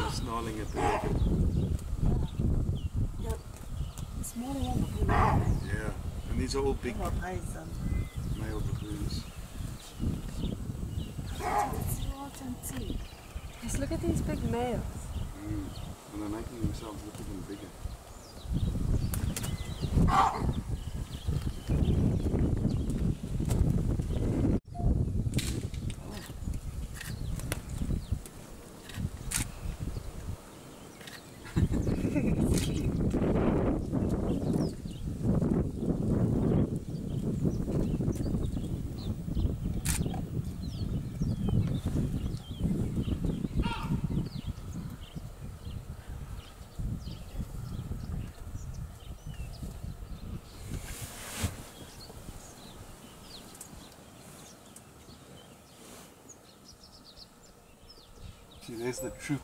snarling at the naked. Yep. The smaller one will. Yeah, and these are all big male baboons. It's hard to see. Just look at these big males. Mm. And they're making themselves look even bigger. See, there's the true